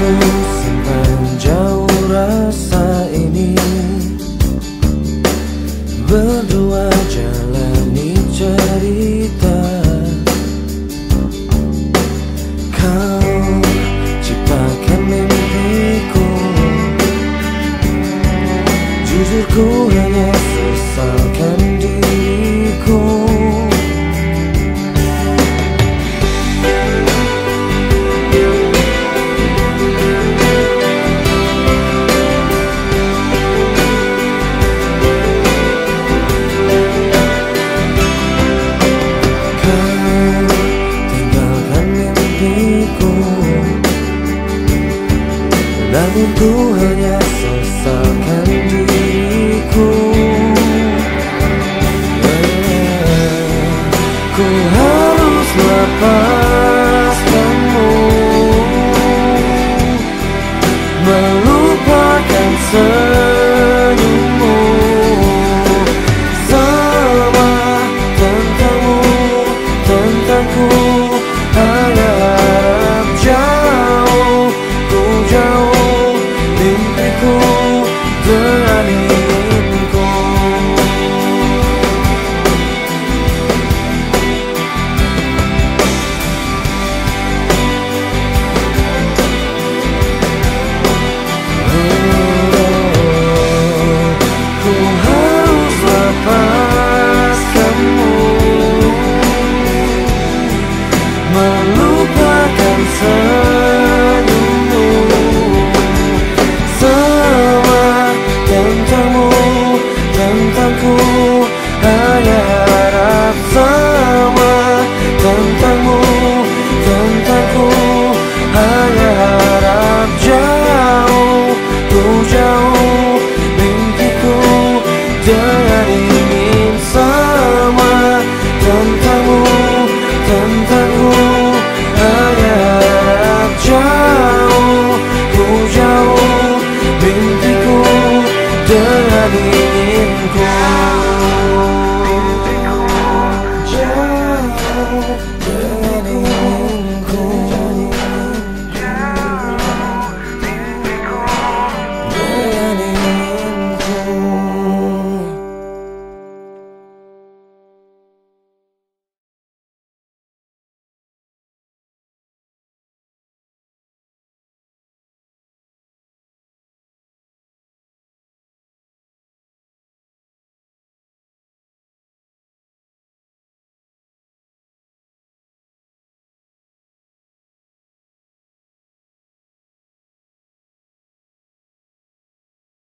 Aku simpan jauh rasa ini Berdua jalani cerita. Kau ciptakan mimpiku. Jujur ku hanya sesalkan diriku. Aku hanya sesalkan diriku. Eh, ku harus lepas lepaskanmu. Melupakan 不觉